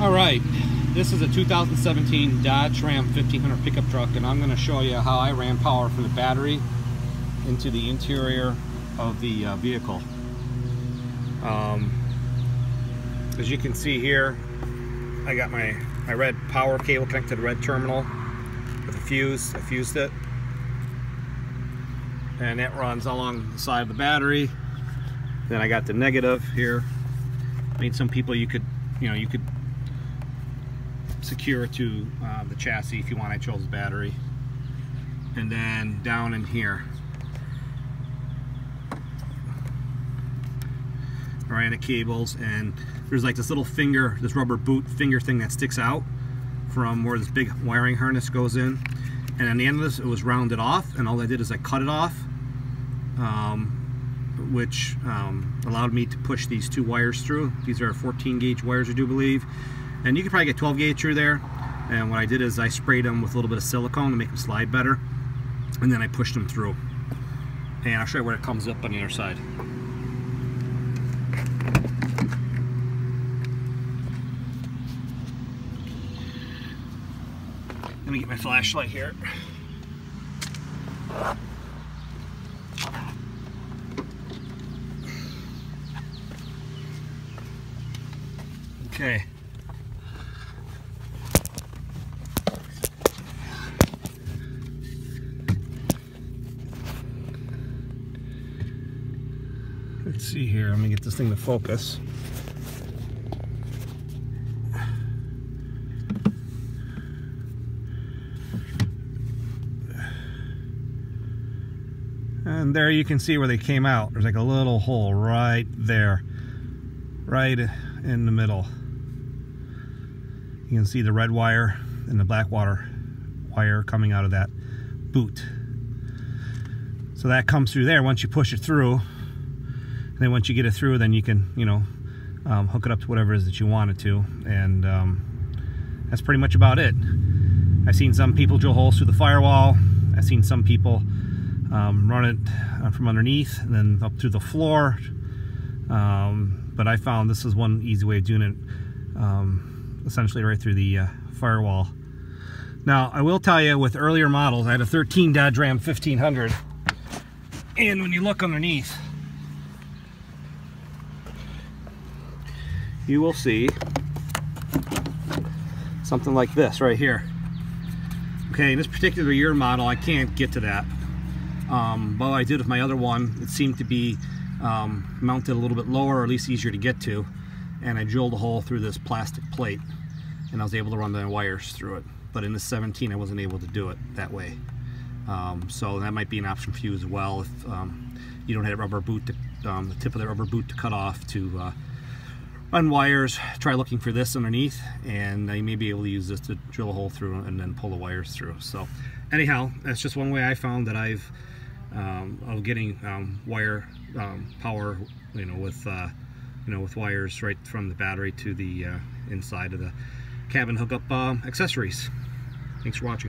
All right, this is a 2017 Dodge Ram 1500 pickup truck and I'm going to show you how I ran power from the battery into the interior of the uh, vehicle. Um, as you can see here, I got my, my red power cable connected to the red terminal with a fuse. I fused it. And that runs along the side of the battery. Then I got the negative here. I mean, some people you could, you know, you could secure to uh, the chassis if you want. I chose battery. And then down in here. Ran cables and there's like this little finger, this rubber boot finger thing that sticks out from where this big wiring harness goes in. And on the end of this, it was rounded off, and all I did is I cut it off, um, which um, allowed me to push these two wires through. These are 14 gauge wires, I do believe. And you could probably get 12 gauge through there. And what I did is I sprayed them with a little bit of silicone to make them slide better. And then I pushed them through. And I'll show you where it comes up on the other side. Let me get my flashlight here. Okay. Let's see here. Let me get this thing to focus. And there you can see where they came out. There's like a little hole right there. Right in the middle. You can see the red wire and the black water wire coming out of that boot. So that comes through there once you push it through. Then once you get it through, then you can, you know, um, hook it up to whatever it is that you want it to. And um, that's pretty much about it. I've seen some people drill holes through the firewall. I've seen some people um, run it uh, from underneath and then up through the floor. Um, but I found this is one easy way of doing it, um, essentially right through the uh, firewall. Now, I will tell you, with earlier models, I had a 13 Dodge Ram 1500, and when you look underneath, you will see something like this right here. Okay, in this particular year model, I can't get to that. Um, but I did with my other one, it seemed to be um, mounted a little bit lower, or at least easier to get to. And I drilled a hole through this plastic plate, and I was able to run the wires through it. But in the 17, I wasn't able to do it that way. Um, so that might be an option for you as well if um, you don't have a rubber boot, to, um, the tip of the rubber boot to cut off to uh, run wires. Try looking for this underneath, and you may be able to use this to drill a hole through and then pull the wires through. So anyhow, that's just one way I found that I've um, of getting um, wire um, power, you know, with uh, you know with wires right from the battery to the uh, inside of the cabin hookup uh, accessories. Thanks for watching.